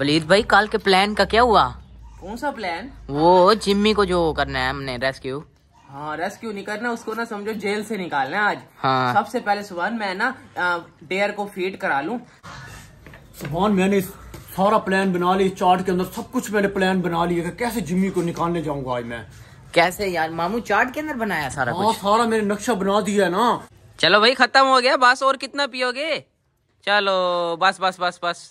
वलीद भाई कल के प्लान का क्या हुआ? कौन सा प्लान वो जिम्मी को जो करना है हमने रेस्क्यू हाँ रेस्क्यू नहीं करना उसको ना समझो जेल से निकालना है आज। हाँ। सबसे पहले सुबह मैं ना डेयर को फ़ीड करा लूँ। सुबह मैंने सारा प्लान बना लिया चार्ट के अंदर सब कुछ मैंने प्लान बना लिया कि कैसे जिम्मी को निकालने जाऊँगा आज मैं। कैसे यार मामू चार्ट के अंदर बनाया सारा हाँ कुछ? सारा मैंने नक्शा बना दिया है ना। चलो भाई खत्म हो गया बस और कितना पियोगे? चलो बस बस बस बस।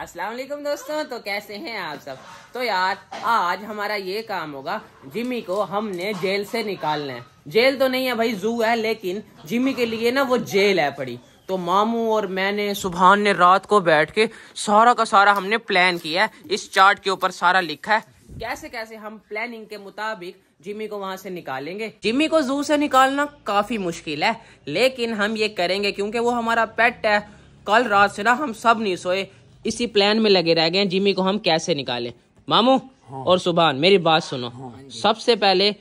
अस्सलाम वालेकुम दोस्तों तो कैसे हैं आप सब? तो यार, आज हमारा ये काम होगा, जिम्मी को हमने जेल से निकालना है। जेल तो नहीं है भाई, जू है, लेकिन जिम्मी के लिए ना वो जेल है पड़ी। तो मामू और मैंने सुबहान ने रात को बैठ के सारा का सारा हमने प्लान किया है। इस चार्ट के ऊपर सारा लिखा है। कैसे कैसे हम प्लानिंग के मुताबिक जिम्मी को वहाँ से निकालेंगे? जिम्मी को जू से निकालना काफ़ी मुश्किल है, लेकिन हम ये करेंगे क्योंकि वो हमारा पेट है। कल रात से ना हम सब नहीं सोए। इसी प्लान में लगे रह गए हैं जिम्मी को हम कैसे निकालें? मामू हाँ। और सुबहान मेरी बात सुनो। हाँ। सबसे पहले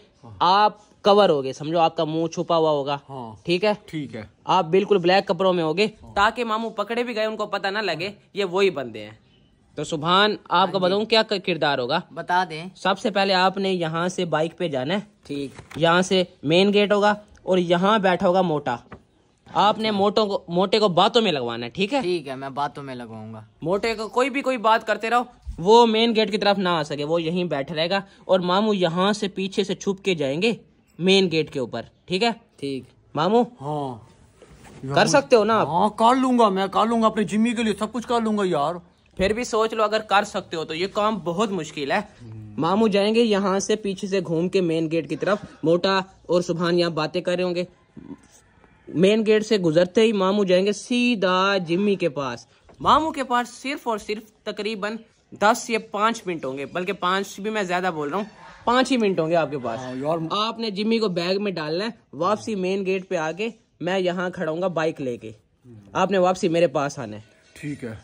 आप कवर होगे समझो आपका मुँह छुपा हुआ होगा। हाँ। ठीक है? ठीक है। आप बिल्कुल ब्लैक कपड़ों में होगे ताकि मामू पकड़े भी गए उनको पता ना लगे ये वही बंदे हैं। तो सुबहान आपका बताऊँ क्या किरदार होगा? बता दें। सबसे पहले आपने यहाँ से बाइक पे जाना है। ठीक। यहाँ से मेन गेट होगा और यहाँ बैठा होगा मोटा। आपने मोटो को मोटे को बातों में लगवाना है ठीक है? ठीक है मैं बातों में लगाऊँगा मोटे को कोई भी कोई बात करते रहो वो मेन गेट की तरफ़ ना आ सके वो यहीं बैठ रहेगा और मामू यहाँ से पीछे से छुप के जाएँगे मेन गेट के ऊपर ठीक है? ठीक। मामू? हाँ। कर सकते हो ना आप। हाँ कर लूँगा मैं कर लूँगा अपने जिम्मी के लिए सब कुछ कर लूँगा यार। फिर भी सोच लो अगर कर सकते हो तो ये काम बहुत मुश्किल है। मामू जाएँगे यहाँ से पीछे से घूम के मेन गेट की तरफ़ मोटा और सुबहान यहाँ बातें कर रहे होंगे। मेन गेट से गुजरते ही मामू जाएँगे सीधा जिम्मी के पास। मामू के पास सिर्फ़ और सिर्फ़ तकरीबन दस या पाँच मिनट होंगे बल्कि पाँच भी मैं ज़्यादा बोल रहा हूँ पाँच ही मिनट होंगे आपके पास। हाँ, यार। आपने जिम्मी को बैग में डालना है वापसी मेन गेट पे आके मैं यहाँ खड़ा हूँ बाइक लेके। आपने वापसी मेरे पास आना है। ठीक है।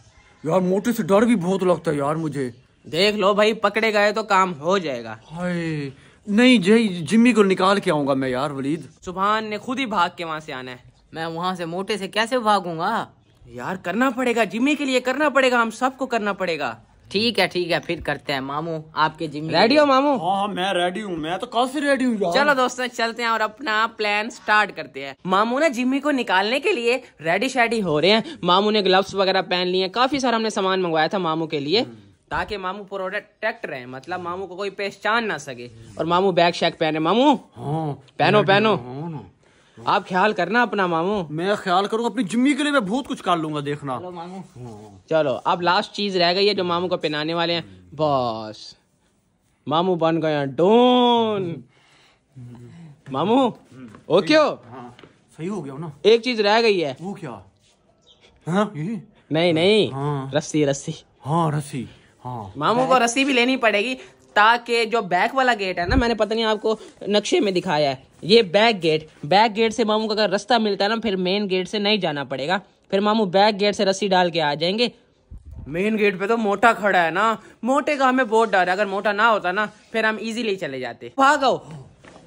यार मोटे से डर भी बहुत लगता है यार मुझे। देख लो भाई पकड़े गए तो काम हो जाएगा। हाय नहीं जय जिम्मी को निकाल के आऊँगा मैं यार वलीद। सुबहान ने खुद ही भाग के वहाँ से आना है। मैं वहाँ से मोटे से कैसे भागूँगा? यार करना पड़ेगा। जिम्मी के लिए करना पड़ेगा हम सबको करना पड़ेगा। ठीक है ठीक है फिर करते हैं। मामू आपके जिम्मी रेडी हो मामू? हाँ मैं रेडी हूँ। मैं तो काफ़ी रेडी हूँ चलो दोस्तों चलते हैं और अपना प्लान स्टार्ट करते हैं। मामू ना जिम्मी को निकालने के लिए रेडी शेडी हो रहे हैं। मामू ने ग्लव्स वगैरह पहन लिए काफ़ी सारा हमने सामान मंगवाया था मामू के लिए। ताकि मामू प्रोटेक्ट रहे मतलब मामू को कोई पहचान ना सके। और मामू बैग शैग पहने मामू? हाँ। पहनो पहनो। हाँ आप ख्याल करना अपना मामू। मैं ख्याल करूँगा अपनी जिम्मी के लिए मैं बहुत कुछ कर लूँगा देखना। चलो मामू। चलो अब लास्ट चीज़ रह गई है जो मामू को पहनाने वाले हैं। बस। मामू बन गए डोन। मामू ओके हो हाँ सही हो गया ना। एक चीज़ रह गई है। वो क्या? हाँ नहीं नहीं। हाँ। रस्सी रस्सी। हाँ रस्सी। हाँ। मामू को रस्सी भी लेनी पड़ेगी ताकि जो बैक वाला गेट है ना मैंने पता नहीं आपको नक्शे में दिखाया है। ये बैक गेट बैक गेट से मामू का अगर रास्ता मिलता है ना फिर मेन गेट से नहीं जाना पड़ेगा। फिर मामू बैक गेट से रस्सी डाल के आ जाएँगे। मेन गेट पे तो मोटा खड़ा है ना। मोटे का हमें बहुत डर है। अगर मोटा ना होता ना फिर हम इजीली चले जाते। भागो।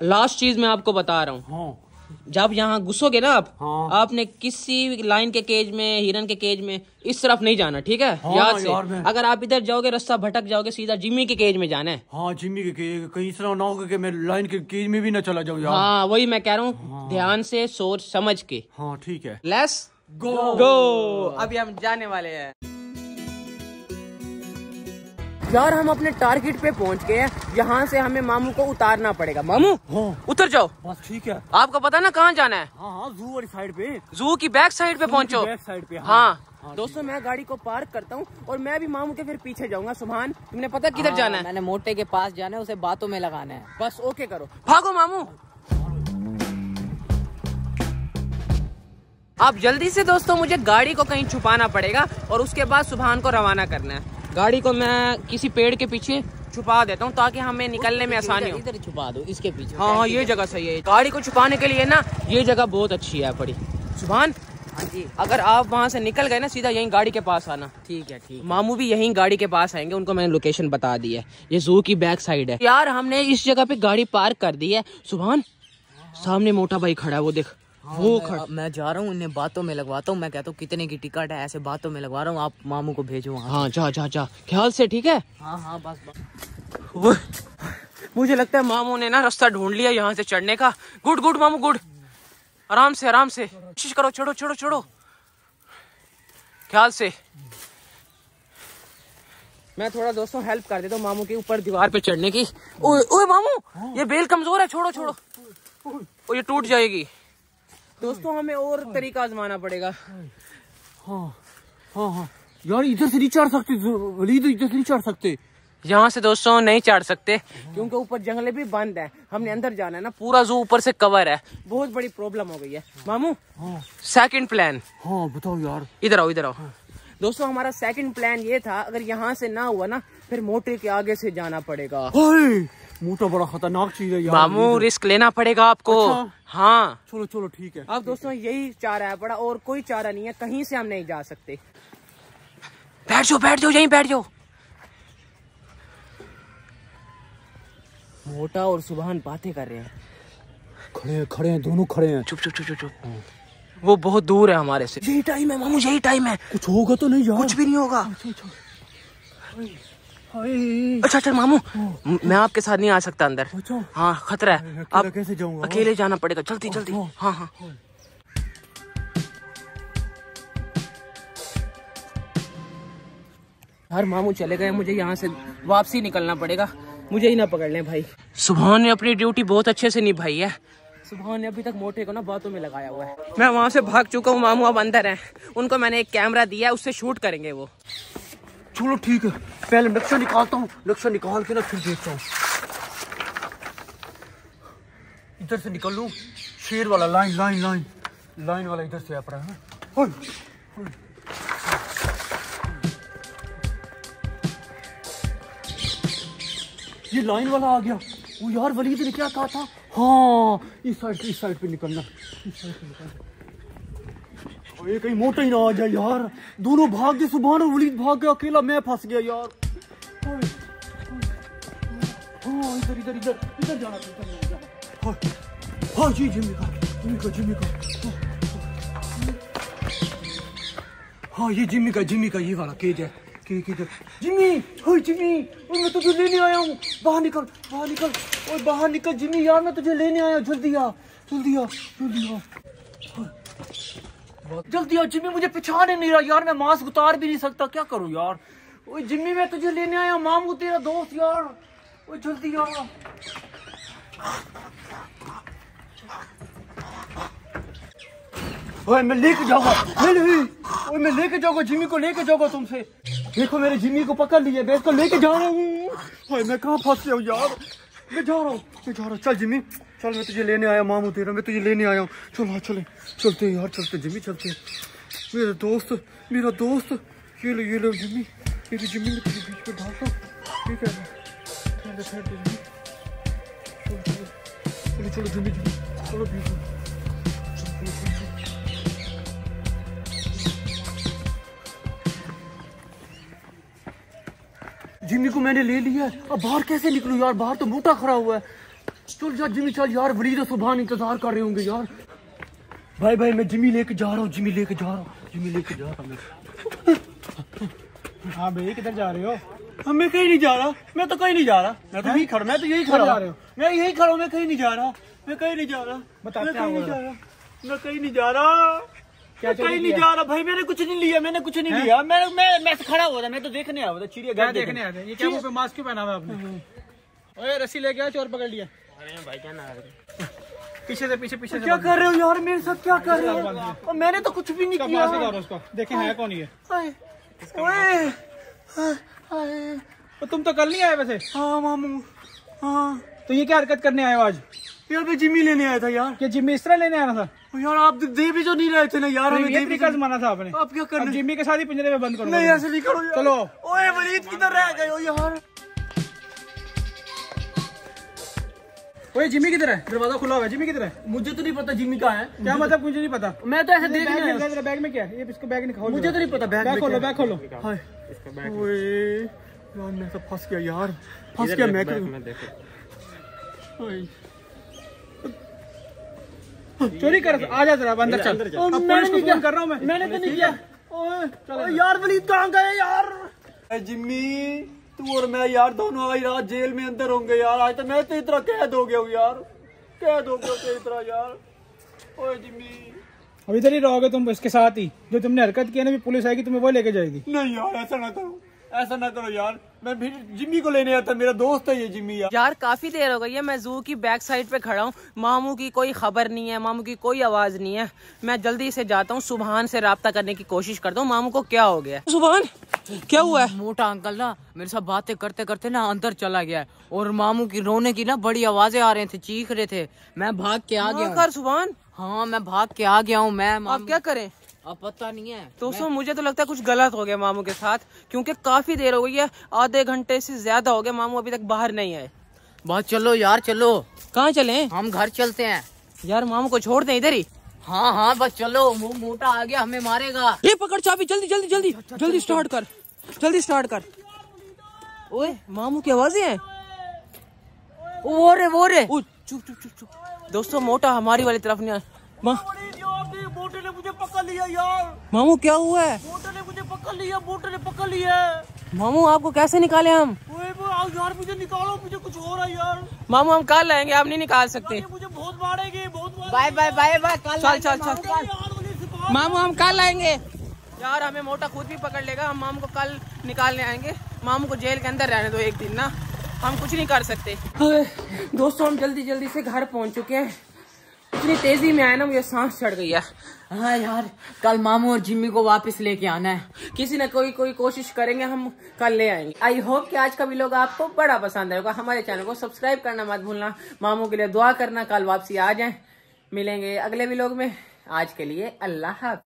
लास्ट चीज़ मैं आपको बता रहा हूँ। हाँ। जब यहाँ घुसोगे ना आप हाँ। आपने किसी लाइन के केज में हिरन के केज में इस तरफ़ नहीं जाना ठीक है? हाँ, याद से। अगर आप इधर जाओगे रास्ता भटक जाओगे सीधा जिम्मी के केज में जाना है। हाँ जिम्मी के के- कहीं इस तरह ना होगा कि मैं लाइन के केज में भी ना चला जाऊँ हाँ वही मैं कह रहा हूँ हाँ। ध्यान से सोच समझ के। हाँ ठीक है। लेस गो गो अभी हम जाने वाले हैं। यार हम अपने टारगेट पे पहुँच गए हैं। यहाँ से हमें मामू को उतारना पड़ेगा। मामू हाँ। उतर जाओ। बस ठीक है। आपको पता ना कहाँ जाना है? हाँ हाँ जू वाली साइड पे। जू की बैक साइड पे पहुँचो। बैक साइड पे हाँ। दोस्तों मैं गाड़ी को पार्क करता हूँ और मैं भी मामू के फिर पीछे जाऊँगा। सुभान तुमने पता किधर जाना है? मैंने मोटे के पास जाना है उसे बातों में लगाना है। बस ओके करो। भागो मामू। आप जल्दी से दोस्तों मुझे गाड़ी को कहीं छुपाना पड़ेगा और उसके बाद सुभान को रवाना करना है। गाड़ी को मैं किसी पेड़ के पीछे छुपा देता हूँ ताकि हमें निकलने में आसानी हो। इधर छुपा दो इसके पीछे। हाँ हाँ ये जगह सही है। गाड़ी को छुपाने के लिए ना ये जगह बहुत अच्छी है बड़ी। सुभान हाँ जी। अगर आप वहाँ से निकल गए ना सीधा यहीं गाड़ी के पास आना। ठीक है ठीक मामू भी यहीं गाड़ी के पास आएँगे उनको मैंने लोकेशन बता दी है। ये जू की बैक साइड है। यार हमने इस जगह पे गाड़ी पार्क कर दी है। सुभान सामने मोटा भाई खड़ा है वो देख। वो मैं, मैं जा रहा हूँ इन्हें बातों में लगवाता हूँ मैं कहता हूँ कितने की टिकट है ऐसे बातों में लगवा रहा हूँ आप मामू को भेजो हाँ जा जा जा। ख्याल से ठीक है? हाँ हाँ बस बस। मुझे लगता है मामू ने ना रास्ता ढूंढ लिया यहाँ से चढ़ने का। गुड गुड मामू गुड। आराम से आराम से। कोशिश करो चढ़ो चढ़ो चढ़ो ख्याल से। मैं थोड़ा दोस्तों हेल्प कर देता हूँ मामू के ऊपर दीवार पे चढ़ने की। ओए ओए मामू ये बेल कमज़ोर है छोड़ो छोड़ो। ओ ये टूट जाएगी। दोस्तों हमें और तरीका आजमाना पड़ेगा। हाँ हाँ हाँ। यार इधर से नहीं चढ़ सकते वलीद इधर से नहीं चढ़ सकते। यहाँ से दोस्तों नहीं चढ़ सकते। क्योंकि ऊपर जंगले भी बंद है हमने अंदर जाना है ना। पूरा जू ऊपर से कवर है। बहुत बड़ी प्रॉब्लम हो गई है। मामू हाँ। सेकंड प्लान हाँ बताओ यार। इधर आओ इधर आओ। दोस्तों हमारा सेकंड प्लान ये था अगर यहाँ से ना हुआ ना फिर मोटर के आगे से जाना पड़ेगा। हाय मोटा बड़ा खतरनाक चीज़ है यार मामू रिस्क लेना पड़ेगा आपको। अच्छा। हाँ। चलो चलो ठीक है। अब दोस्तों यही चारा है पड़ा और कोई चारा नहीं है कहीं से हम नहीं जा सकते। बैठ जाओ बैठ जाओ यहीं बैठ जाओ। मोटा और सुबहान बातें कर रहे हैं। खड़े हैं खड़े हैं दोनों खड़े हैं। चुप चुप चुप चुप चुप। वो बहुत दूर है हमारे से। यही टाइम है मामू। यही टाइम है। कुछ होगा तो नहीं यार। कुछ भी नहीं होगा। हाय अच्छा। अच्छा अच्छा मामू मैं आपके साथ नहीं आ सकता अंदर। हाँ खतरा है। आप कैसे जाऊँगा? अकेले जाना पड़ेगा। जल्दी जल्दी। हाँ हाँ। हर मामू चले गए। मुझे यहाँ से वापसी निकलना पड़ेगा। मुझे ही ना पकड़ लें भाई। सुबह ने अपनी ड्यूटी बहुत अच्छे से निभाई है। सुबह ने अभी तक मोटे को ना बातों में लगाया हुआ है। मैं वहाँ से भाग चुका हूँ। मामू अब अंदर है। उनको मैंने एक कैमरा दिया है उससे शूट करेंगे वो। चलो ठीक है। पहले नक्शा निकालता हूँ। नक्शा निकाल के ना फिर देखता हूँ। इधर से निकल लूँ। शेर वाला लाइन लाइन लाइन। लाइन वाला इधर से आ पड़ा है। ये लाइन वाला आ गया। वो यार, वलीद ने क्या कहा था? हाँ इस साइड इस साइड पे निकलना। इस साइड पे निकलना। ये कहीं मोटा ही ना आ जाए यार दोनों भाग गए सुबह और वलीद भाग गया अकेला मैं फंस गया यार इधर इधर इधर इधर जाना इधर हाँ जी जिम्मी का जिम्मी का जिम्मी का हाँ, ये जिम्मी का जिम्मी का ये वाला केज है के किधर जिम्मी ओए जिम्मी ओए मैं तुझे लेने आया हूँ बाहर निकल बाहर निकल ओए बाहर निकल जिम्मी यार मैं तुझे लेने आया जल्दी आ जल्दी आ जल्दी आ जल्दी आ जिम्मी मुझे पहचान नहीं रहा। यार, मैं मास्क उतार भी नहीं सकता। क्या करूँ यार? ओए, जिम्मी, मैं तुझे लेने आया मामू, तेरा दोस्त यार। ओए, जल्दी आ। ओए, मैं लेके जाऊँगा। नहीं ओए, मैं लेके जाऊँगा। जिम्मी को लेके जाऊँगा तुमसे। देखो, मेरे जिम्मी को पकड़ लिया। मैं इसको लेके जा रहा हूँ। मैं कहाँ फंस गया यार? मैं जा रहा हूँ। मैं जा रहा हूँ। चल, जिम्मी। चल, मैं तुझे लेने आया, मामू तेरा, मैं तुझे लेने आया हूँ। चल हाँ चले। चलते यार, चलते जिम्मी, चलते मेरा दोस्त मेरा दोस्त। ये लो ये लो, जिम्मी। लो, जिम्मी, मैं तुझे बीच में डालता ठीक है चलो चलो। Jimmy Jimmy. चलो, बीच में। जिम्मी को मैंने ले लिया अब बाहर कैसे निकलूं यार? बाहर तो मोटा खड़ा हुआ है। चल जा जिम्मी चल यार वलीद और सुबहान इंतज़ार कर रहे होंगे यार। भाई भाई मैं जिमी लेके जा रहा हूँ जिम्मी लेके जा रहा हूँ जिम्मी लेके जा रहा हूँ। हाँ भैया किधर जा रहे हो? हाँ, मैं कहीं नहीं जा रहा मैं तो कहीं नहीं जा रहा। मैं तो यही खड़ा मैं तो यही खड़ा। जा हूँ। रहे हो? मैं यही खड़ा हूँ मैं कहीं नहीं जा रहा मैं कहीं नहीं जा रहा मैं कहीं नहीं जा रहा मैं कहीं नहीं जा रहा। क्या मैं कहीं नहीं जा रहा भाई मैंने कुछ नहीं लिया मैंने कुछ नहीं लिया। मैं मैं मैं तो खड़ा हुआ था मैं तो देखने आया था चिड़िया देखने आते हैं? ये क्या मुँह पे मास्क क्यों पहना हुआ है आपने? ओए रस्सी लेके आया चोर पकड़ लिया। पीछे से पीछे पीछे क्या कर रहे हो यार मेरे साथ क्या कर रहे हो? और मैंने तो कुछ भी नहीं किया। उसको देखें है। कौन ये? तो तुम तो कल नहीं आए वैसे? हाँ मामू। हाँ। तो ये क्या हरकत करने आए हो आज? यार मैं जिम्मी लेने आया था यार। ये जिम्मी इस तरह लेने आना था? यार आप दे भी जो नहीं रहे थे ना यार हमें भी तरीका जमाना था आपने। आप क्या करने जिम्मी के साथ ही पिंजरे में बंद करो। नहीं ऐसे नहीं करो चलो। ओए वलीद किधर रह गए हो यार? ओए जिम्मी किधर है? दरवाज़ा खुला हुआ है जिम्मी किधर है? मुझे तो नहीं पता जिमी कहाँ है। क्या मतलब मुझे नहीं पता? मैं तो ऐसे में आया बैग में क्या है? ये इसको बैग निकालो मुझे तो नहीं पता बैग बैग खोलो बैग खोलो। हाय ओए यार मैं तो फंस गया यार। फंस गया मैं करूँ चोरी कर आ जा जरा अंदर चल। मैंने पुलिस को नहीं किया फ़ोन कर रहा हूँ मैं मैंने तो नहीं किया। ओए, यार वलीद कहाँ गए यार? ए, जिम्मी। तू और मैं यार दोनों आज रात जेल में अंदर होंगे यार। आज तो मैं तो इतना कैद हो गया हूँ यार। कैद हो गया हूँ तो इतना यार। ओए जिम्मी। अब इधर ही रहोगे तुम इसके साथ ही। जो तुमने हरकत की है ना पुलिस आएगी तुम्हें वो लेके जाएगी। नहीं यार ऐसा ना करो। ऐसा ना करो यार। मैं फिर जिम्मी को लेने आता मेरा दोस्त है ये जिम्मी यार। यार काफ़ी देर हो गई है मैं जू की बैक साइड पे खड़ा हूँ। मामू की कोई खबर नहीं है मामू की कोई आवाज़ नहीं है। मैं जल्दी से जाता हूँ सुबहान से रब्ता करने की कोशिश करता हूँ। मामू को क्या हो गया? है सुबहान क्या हुआ? है मोटा अंकल ना मेरे साथ बातें करते करते ना अंदर चला गया है। और मामू की रोने की ना बड़ी आवाज़ें आ रही थे चीख रहे थे। मैं भाग के आ गया हूँ। कर सुबहान हाँ मैं भाग के आ गया हूँ मैं आप क्या करें? अब पता नहीं है दोस्तों मुझे तो लगता है कुछ गलत हो गया मामू के साथ क्योंकि काफ़ी देर हो गई है आधे घंटे से ज़्यादा हो गया मामू अभी तक बाहर नहीं आए। बात चलो यार चलो। कहाँ चले? हम घर चलते हैं। यार मामू को छोड़ दें इधर ही। हाँ हाँ बस चलो वो मोटा आ गया हमें मारेगा। ये पकड़ चाबी जल्दी जल्दी जल्दी जल्दी स्टार्ट कर जल्दी स्टार्ट कर। ओए मामू की आवाज़ें हैं? वो रे वो रे। ओ, चुप चुप चुप चुप। दोस्तों मोटा हमारी वाली तरफ़ नहीं आ मा, मोटे ने मुझे पकड़ लिया यार मामू क्या हुआ है? मोटे ने मुझे पकड़ लिया मोटे ने पकड़ लिया मामू आपको कैसे निकाले हम? ओए वो आओ यार मुझे निकालो मुझे कुछ हो रहा है यार। मामू हम कल लाएँगे आप नहीं निकाल सकते ये मुझे बहुत मारेगी बहुत मारेगी बाय बाय बाय बाय कल चल चल चल। मामू हम कल आएँगे। यार हमें मोटा खुद भी पकड़ लेगा। हम मामू को कल निकालने आएँगे। मामू को जेल के अंदर रहने दो एक दिन ना। हम कुछ नहीं कर सकते। दोस्तों हम जल्दी जल्दी से घर पहुँच चुके हैं। इतनी तेज़ी में आए ना मुझे सांस चढ़ गई है। हाँ यार कल मामू और जिम्मी को वापस लेके आना है। किसी न कोई कोई कोशिश करेंगे हम कल ले आएँगे। आई होप कि आज का भी लोग आपको बड़ा पसंद आएगा हमारे चैनल को सब्सक्राइब करना मत भूलना। मामू के लिए दुआ करना कल वापसी आ जाए। मिलेंगे अगले भी में। आज के लिए अल्लाह हाफिज